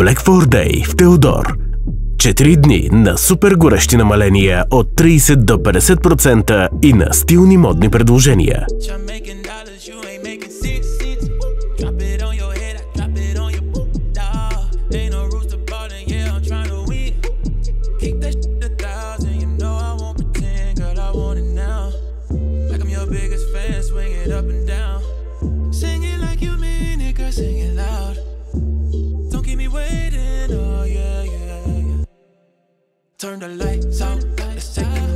Black for Day в Теодор. 4 дни на супер горещи намаления от 30 до 50% и на стилни модни предложения. Sing it loud. Turn the lights out, let's take a